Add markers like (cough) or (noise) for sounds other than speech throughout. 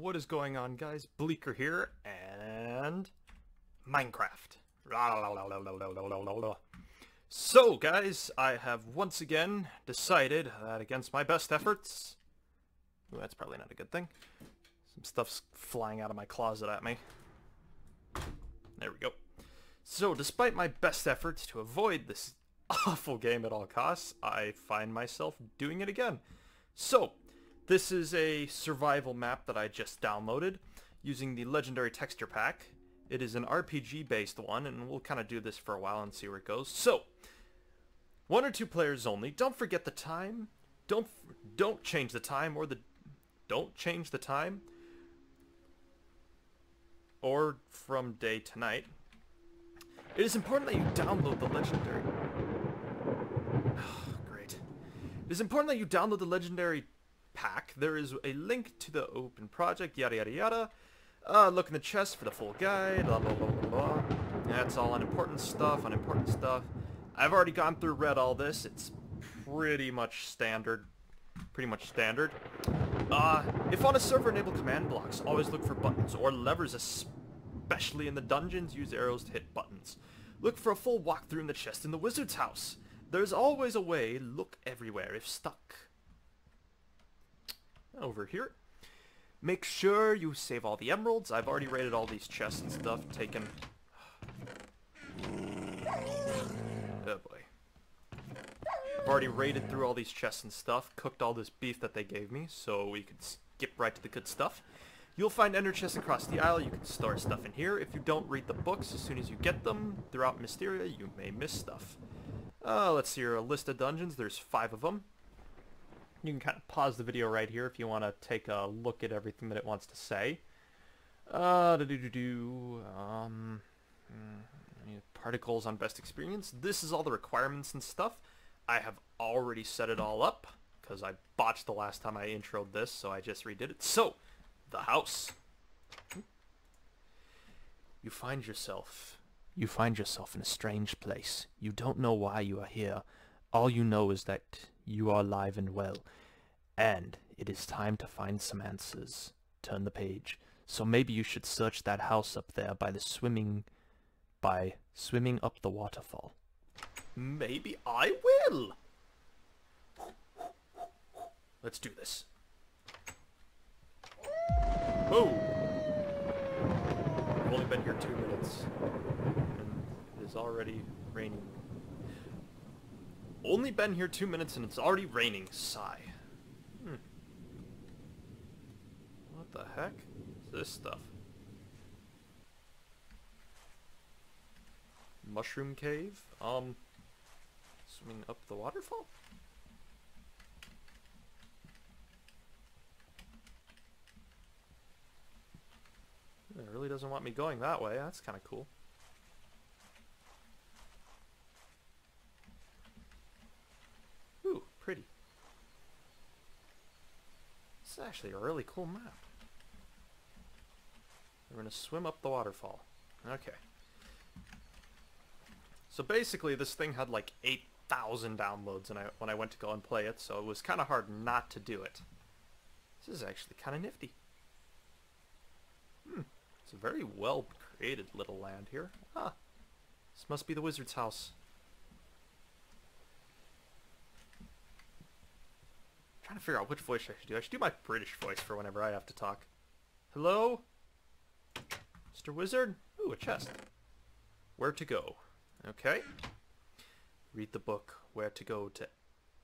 What is going on guys? Bleaker here and Minecraft. So guys, I have once again decided that against my best efforts, Ooh, that's probably not a good thing, some stuff's flying out of my closet at me. There we go. So despite my best efforts to avoid this (laughs) awful game at all costs, I find myself doing it again. So this is a survival map that I just downloaded using the Legendary Texture Pack. It is an RPG-based one, and we'll kind of do this for a while and see where it goes. So, one or two players only. Don't forget the time. Don't don't change the time or the don't change the time or from day to night. It is important that you download the legendary. (sighs) Great. It is important that you download the legendary pack. There is a link to the open project, yada yada yada. Uh, look in the chest for the full guide, blah blah blah blah blah. That's all unimportant stuff, unimportant stuff. I've already gone through, read all this. It's pretty much standard. Pretty much standard. Uh, if on a server enable command blocks, always look for buttons or levers, especially in the dungeons, use arrows to hit buttons. Look for a full walkthrough in the chest in the wizard's house. There's always a way, look everywhere if stuck. Over here. Make sure you save all the emeralds. I've already raided all these chests and stuff, taken... Oh boy. I've already raided through all these chests and stuff, cooked all this beef that they gave me, so we could skip right to the good stuff. You'll find ender chests across the isle, you can store stuff in here. If you don't read the books as soon as you get them, throughout Mysteria, you may miss stuff. Uh, let's see here, a list of dungeons, there's five of them. You can kind of pause the video right here if you want to take a look at everything that it wants to say. Uh, do do do. Um, hmm, particles on best experience. This is all the requirements and stuff. I have already set it all up because I botched the last time I introed this, so I just redid it. So, the house. You find yourself. You find yourself in a strange place. You don't know why you are here. All you know is that you are alive and well. And it is time to find some answers. Turn the page. So maybe you should search that house up there by the swimming... by swimming up the waterfall. Maybe I will! Let's do this. Oh! I've only been here two minutes. And it is already raining. Only been here two minutes and it's already raining. Sigh. Hmm. What the heck is this stuff? Mushroom cave? Um, swimming up the waterfall? It really doesn't want me going that way. That's kind of cool. Ooh, pretty. This is actually a really cool map. We're going to swim up the waterfall. Okay. So basically this thing had like 8,000 downloads and I, when I went to go and play it, so it was kind of hard not to do it. This is actually kind of nifty. Hmm. It's a very well created little land here. Ah. This must be the wizard's house. Trying to figure out which voice I should do. I should do my British voice for whenever I have to talk. Hello? Mr. Wizard? Ooh, a chest. Where to go? Okay. Read the book, Where to Go to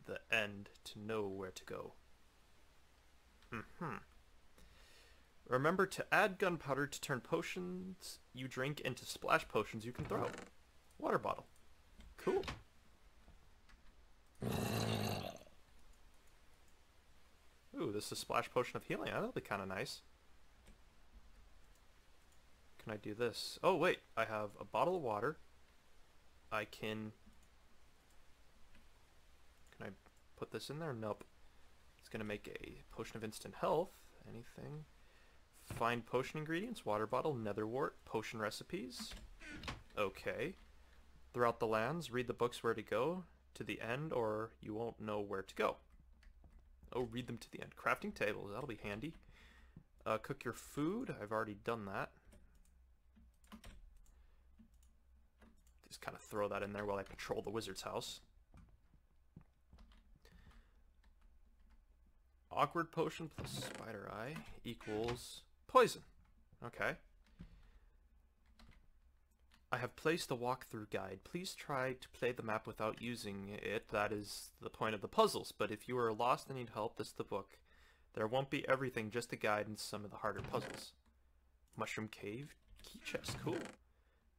the End to know where to go. Mm-hmm. Remember to add gunpowder to turn potions you drink into splash potions you can throw. Water bottle. Cool. Ooh, this is a splash potion of healing. That'll be kind of nice. Can I do this? Oh, wait. I have a bottle of water. I can... Can I put this in there? Nope. It's going to make a potion of instant health. Anything? Find potion ingredients, water bottle, nether wart, potion recipes. Okay. Throughout the lands, read the books where to go to the end or you won't know where to go. Oh, read them to the end. Crafting tables, that'll be handy. Uh, cook your food. I've already done that. Just kind of throw that in there while I patrol the wizard's house. Awkward potion plus spider eye equals poison. Okay. I have placed a walkthrough guide. Please try to play the map without using it. That is the point of the puzzles. But if you are lost and need help, this is the book. There won't be everything, just a guide and some of the harder puzzles. Mushroom Cave, key chest, cool.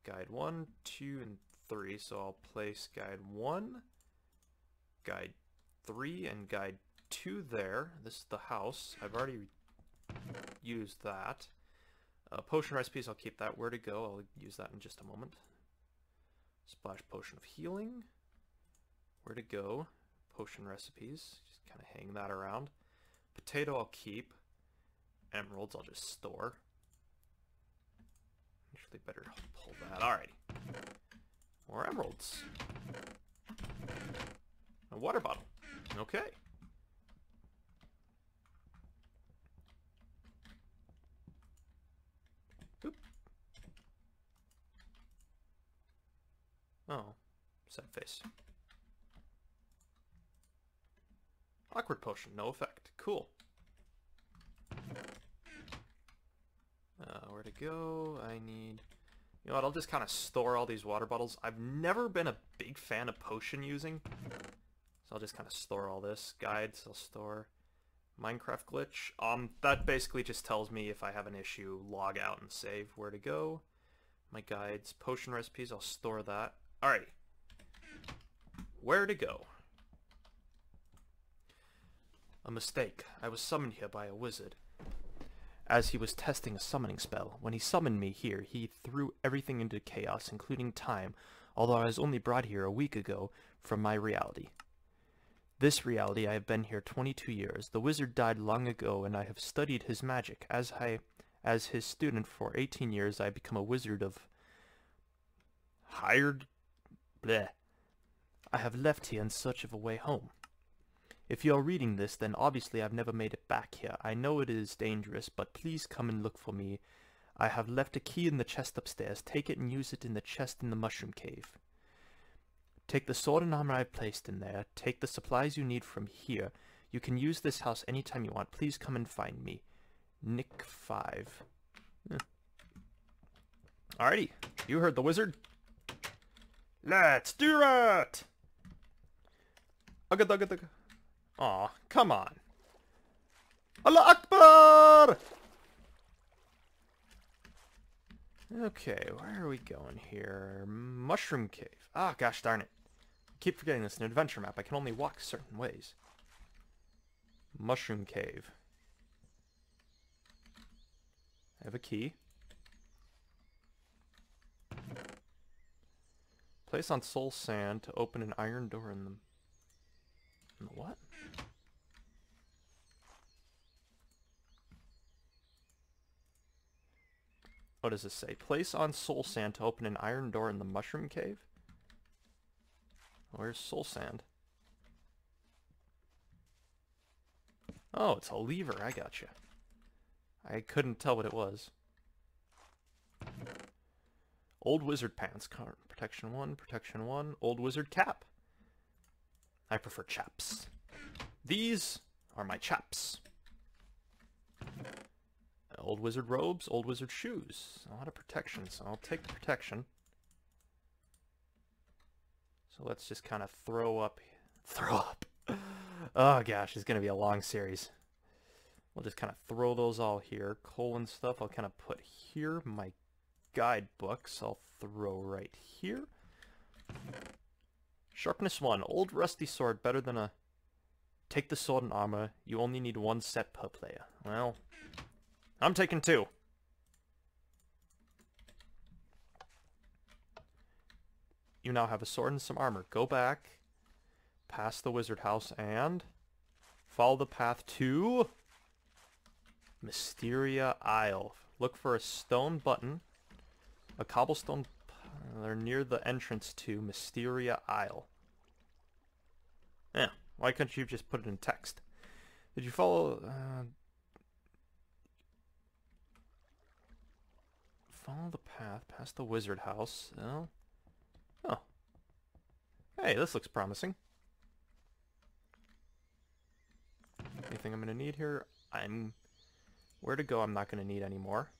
Guide 1, 2, and 3, so I'll place guide 1, guide 3, and guide 2 there. This is the house. I've already used that. Uh, potion recipes, I'll keep that. Where to go, I'll use that in just a moment. Splash potion of healing. Where to go, potion recipes. Just kind of hang that around. Potato I'll keep. Emeralds I'll just store. Actually better pull that. Alrighty. More emeralds. A water bottle. Okay. Oh. Sad face. Awkward potion, no effect. Cool. Uh, where to go? I need... You know what, I'll just kind of store all these water bottles. I've never been a big fan of potion using. So I'll just kind of store all this. Guides, I'll store. Minecraft glitch. Um, that basically just tells me if I have an issue, log out and save where to go. My guides, potion recipes, I'll store that. Alrighty. Where to go? A mistake. I was summoned here by a wizard. As he was testing a summoning spell, when he summoned me here, he threw everything into chaos, including time, although I was only brought here a week ago from my reality. This reality, I have been here 22 years. The wizard died long ago, and I have studied his magic. As I, as his student for 18 years, I become a wizard of... Hired... Bleh. I have left here in search of a way home. If you are reading this, then obviously I've never made it back here. I know it is dangerous, but please come and look for me. I have left a key in the chest upstairs. Take it and use it in the chest in the mushroom cave. Take the sword and armor I've placed in there. Take the supplies you need from here. You can use this house anytime you want. Please come and find me. Nick 5. Eh. Alrighty. You heard the wizard. Let's do it! Ugga. Aw, come on. Allah Akbar! Okay, where are we going here? Mushroom Cave. Ah, gosh darn it. Keep forgetting this. An adventure map. I can only walk certain ways. Mushroom Cave. I have a key. Place on soul sand to open an iron door in the... In the what? What does this say? Place on soul sand to open an iron door in the mushroom cave? Where's soul sand? Oh, it's a lever. I gotcha. I couldn't tell what it was. Old wizard pants. Protection 1, protection 1. Old wizard cap. I prefer chaps. These are my chaps. Old wizard robes, old wizard shoes. A lot of protection, so I'll take the protection. So let's just kind of throw up. Throw up. (laughs) oh gosh, it's going to be a long series. We'll just kind of throw those all here. Colon stuff I'll kind of put here. My guidebooks I'll throw right here. Sharpness 1. Old rusty sword better than a... Take the sword and armor. You only need one set per player. Well, I'm taking two. You now have a sword and some armor. Go back, past the wizard house, and follow the path to Mysteria Isle. Look for a stone button, a cobblestone. They're near the entrance to Mysteria Isle. Yeah, why couldn't you just put it in text? Did you follow... Uh, follow the path past the wizard house. Oh. Oh. Hey, this looks promising. Anything I'm going to need here? I'm... Where to go I'm not going to need anymore.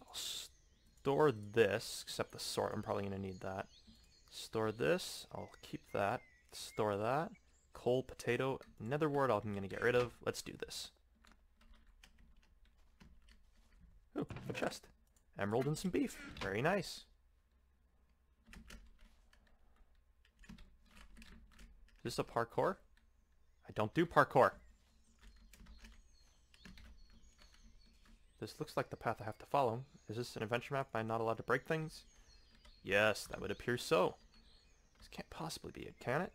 I'll store this, except the sword. I'm probably going to need that. Store this. I'll keep that. Store that. Coal, potato, nether wart I'm going to get rid of. Let's do this. Ooh, a chest. Emerald and some beef. Very nice. Is this a parkour? I don't do parkour. This looks like the path I have to follow. Is this an adventure map? Am I not allowed to break things? Yes, that would appear so. This can't possibly be it, can it?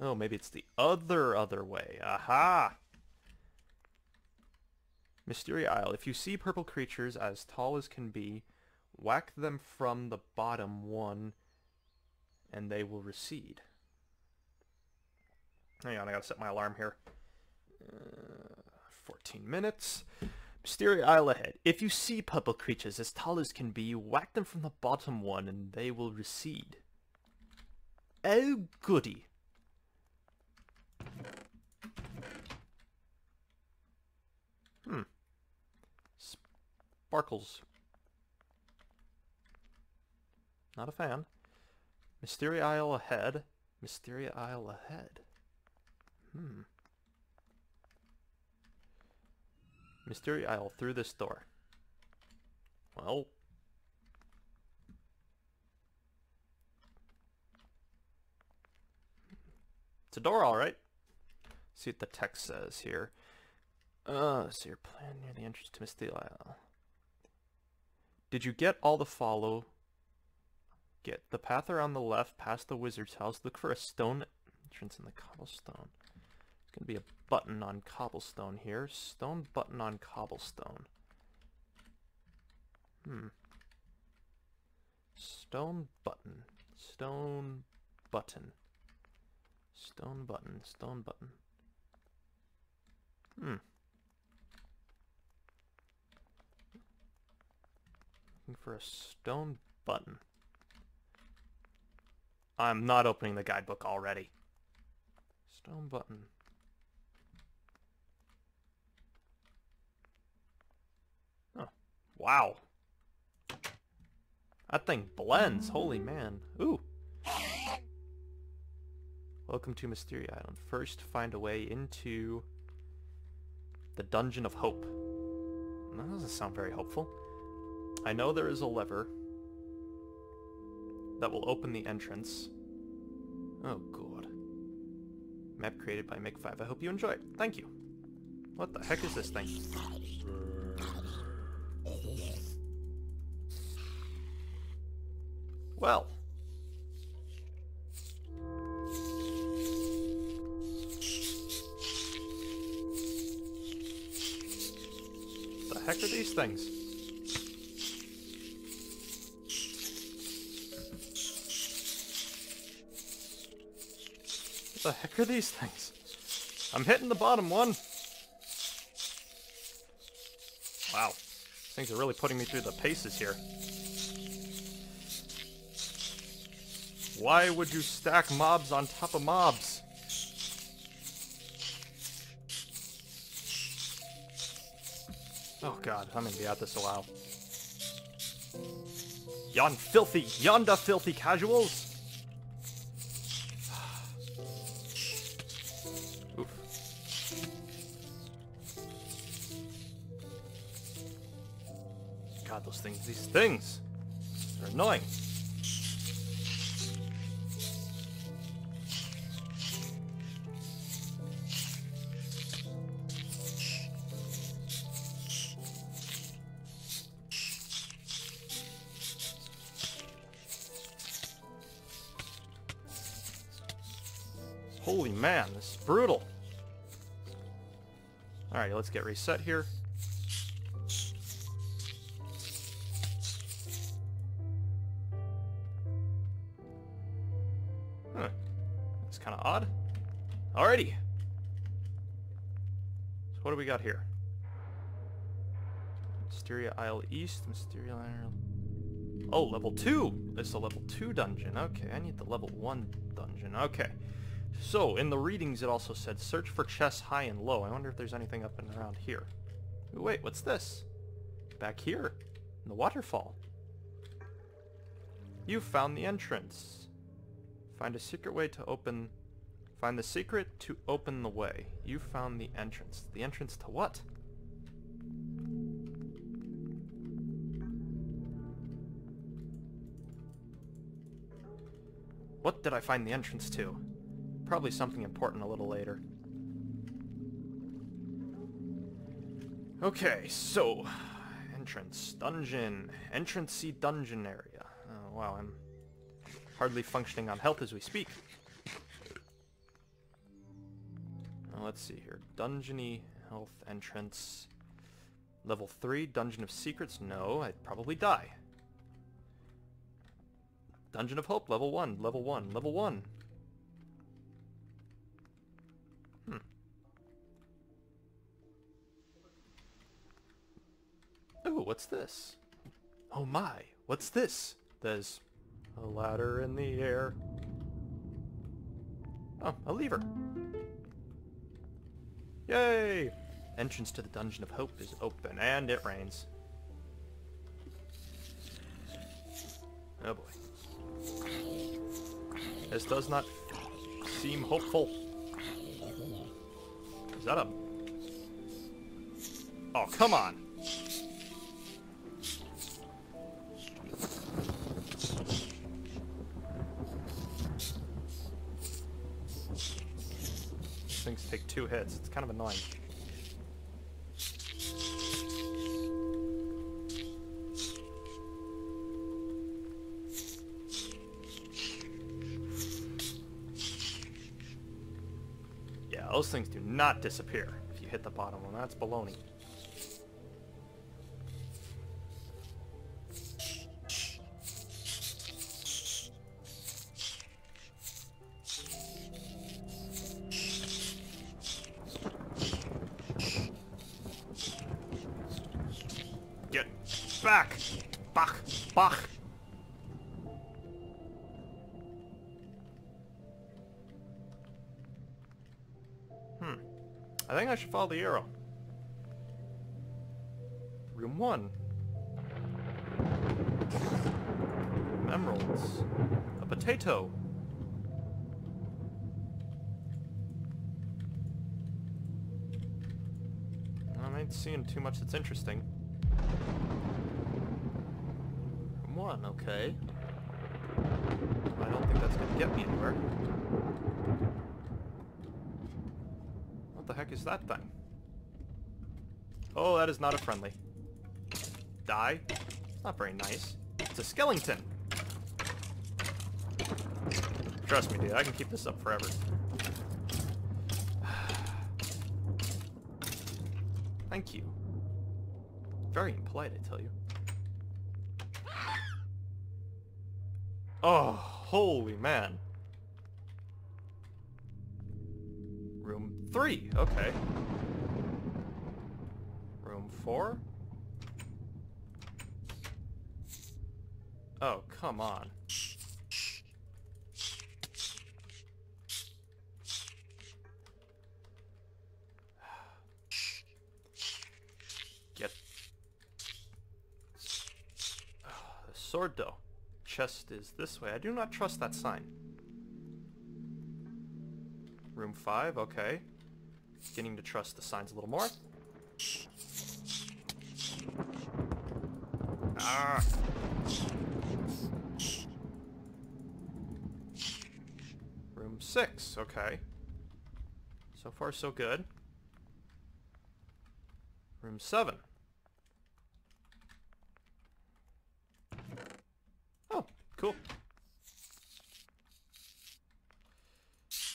Oh, maybe it's the other, other way. Aha! Mysteria Isle. If you see purple creatures as tall as can be, whack them from the bottom one, and they will recede. Hang on, I gotta set my alarm here. Uh, 14 minutes. Mysteria Isle ahead. If you see purple creatures as tall as can be, whack them from the bottom one and they will recede. Oh goody. Hmm. Sparkles. Not a fan. Mysteria Isle ahead. Mysteria Isle ahead. Hmm. Mysteria Isle through this door. Well. It's a door, alright. See what the text says here. Uh, so your plan near the entrance to Mysteria Isle. Did you get all the follow? Get the path around the left, past the wizard's house. Look for a stone entrance in the cobblestone. It's going to be a button on cobblestone here. Stone button on cobblestone. Hmm. Stone button. Stone button. Stone button. Stone button. Hmm. Looking for a stone button. I'm not opening the guidebook already. Stone button. Oh, wow. That thing blends, holy man. Ooh. Welcome to Mystery Island. First, find a way into the Dungeon of Hope. That doesn't sound very hopeful. I know there is a lever that will open the entrance. Oh god. Map created by Make5. I hope you enjoy it. Thank you. What the heck is this thing? Well. The heck are these things? The heck are these things? I'm hitting the bottom one. Wow. Things are really putting me through the paces here. Why would you stack mobs on top of mobs? Oh god, I'm gonna be at this a while. Yon filthy, yonder filthy casuals! Get reset here. Huh. That's kind of odd. Alrighty. So what do we got here? Mysteria Isle East, Mysteria Isle... Oh, level 2! It's a level 2 dungeon. Okay, I need the level 1 dungeon. Okay. So, in the readings it also said, search for chests high and low. I wonder if there's anything up and around here. Ooh, wait, what's this? Back here, in the waterfall. You found the entrance. Find a secret way to open... Find the secret to open the way. You found the entrance. The entrance to what? What did I find the entrance to? Probably something important a little later. Okay, so... Entrance, dungeon, entrance dungeon area. Oh, wow, I'm hardly functioning on health as we speak. Let's see here. Dungeony, health, entrance. Level 3, Dungeon of Secrets. No, I'd probably die. Dungeon of Hope, level 1, level 1, level 1. Ooh, what's this? Oh my, what's this? There's a ladder in the air. Oh, a lever. Yay! Entrance to the Dungeon of Hope is open, and it rains. Oh boy. This does not seem hopeful. Is that a... Oh, come on! Two hits. It's kind of annoying. Yeah, those things do not disappear if you hit the bottom one. That's baloney. Back! Bach! Bach! Hmm. I think I should follow the arrow. Room 1. Emeralds. A potato. I ain't seeing too much that's interesting. Room 1, okay. I don't think that's gonna get me anywhere. What the heck is that thing? Oh, that is not a friendly. Die? Not very nice. It's a skeleton. Trust me, dude. I can keep this up forever. (sighs) Thank you. Very impolite, I tell you. Oh, holy man. Room Three, okay. Room four? Oh, come on. Get... Oh, the sword, though. Chest is this way. I do not trust that sign. Room 5, okay. Beginning to trust the signs a little more. Ah. Room 6, okay. So far so good. Room 7. Oh, cool.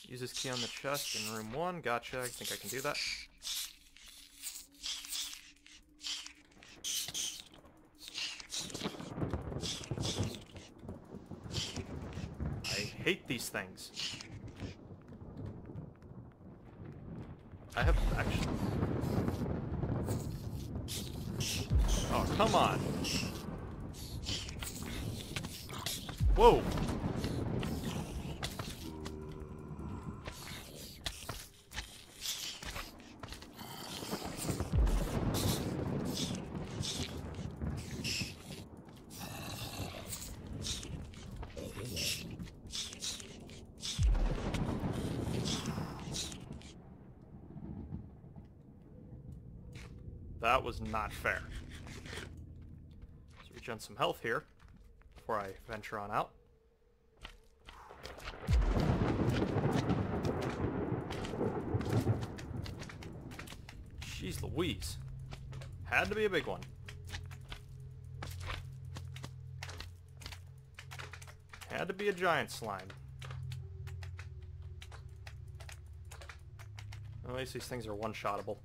Use this key on the chest in room one. Gotcha. I think I can do that. I hate these things. I have actually... Oh, come on. Whoa! That was not fair. Let's regen some health here before I venture on out. Jeez Louise. Had to be a big one. Had to be a giant slime. At least these things are one-shottable.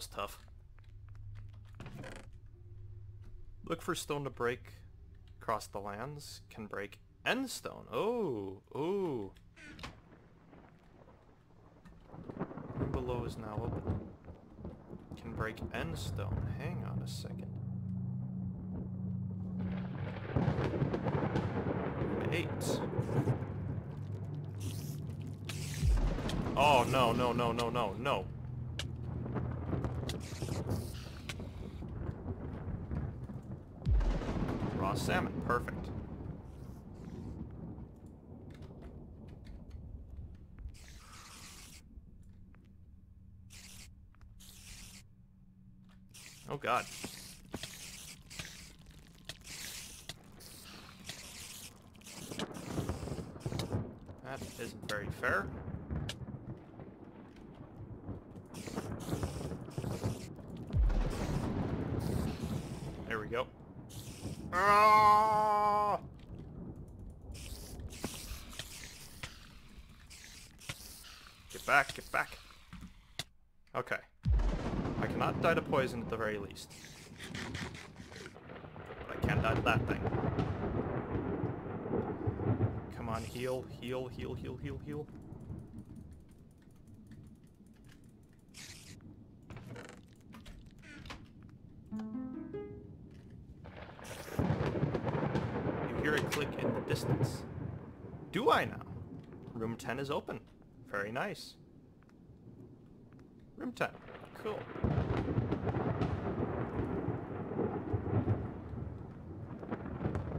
Was tough. Look for stone to break across the lands. Can break end stone. Oh, oh. Below is now open. Can break end stone. Hang on a second. Eight. Oh, no, no, no, no, no, no. Raw salmon, perfect. Oh god. That isn't very fair. There we go. Ah! Get back, get back. Okay. I cannot die to poison at the very least. But I can die to that thing. Come on, heal, heal, heal, heal, heal, heal. You hear a click in the distance. Do I now? Room 10 is open. Very nice. Room 10. Cool.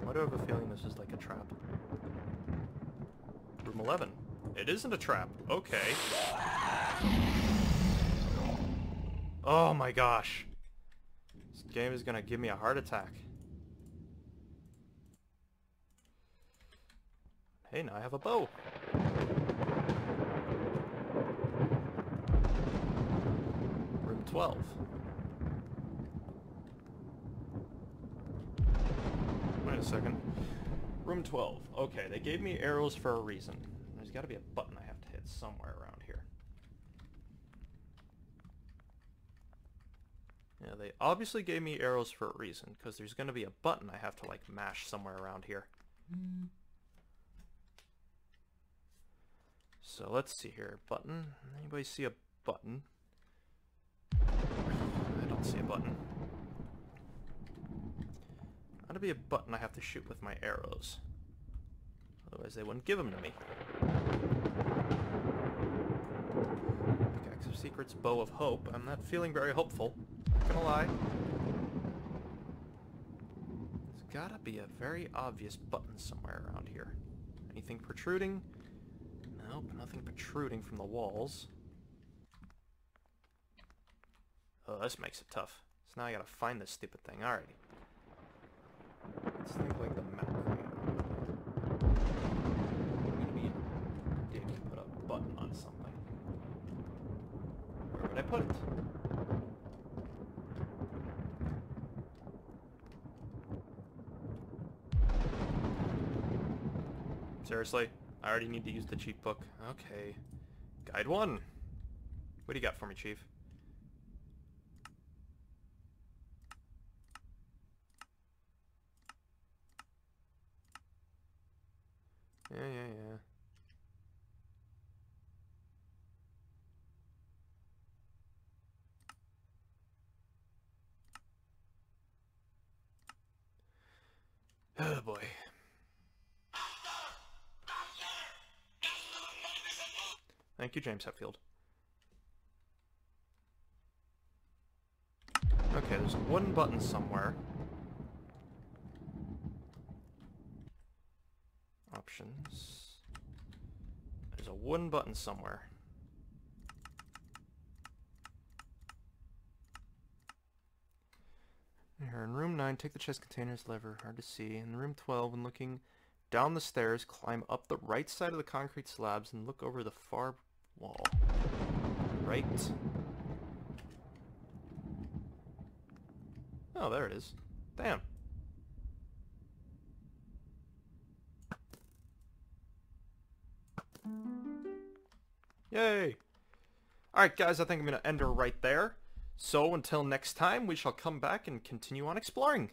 Why do I have a feeling this is like a trap? Room 11. It isn't a trap. Okay. Oh my gosh. This game is gonna give me a heart attack. Hey, now I have a bow. 12. Wait a second. Room 12. Okay, they gave me arrows for a reason. There's got to be a button I have to hit somewhere around here. Yeah, they obviously gave me arrows for a reason, because there's going to be a button I have to, like, mash somewhere around here. Hmm. So let's see here. Button. Anybody see a button? I don't see a button. Ought to be a button I have to shoot with my arrows. Otherwise they wouldn't give them to me. Pickaxe of Secrets, Bow of Hope. I'm not feeling very hopeful. Not gonna lie. There's gotta be a very obvious button somewhere around here. Anything protruding? Nope, nothing protruding from the walls. Oh, this makes it tough. So now I gotta find this stupid thing. Alrighty. Let's think like the map creator. And put a button on something. Where would I put it? Seriously? I already need to use the cheat book. Okay. Guide 1. What do you got for me, Chief? Yeah, yeah, yeah. Oh boy. Thank you, James Hetfield. Okay, there's one button somewhere. There's a one button somewhere. Here, in room 9, take the chest container's lever, hard to see. In room 12, when looking down the stairs, climb up the right side of the concrete slabs and look over the far wall. Right. Oh, there it is. Damn. Yay! Alright guys, I think I'm going to end her right there. So until next time, we shall come back and continue on exploring.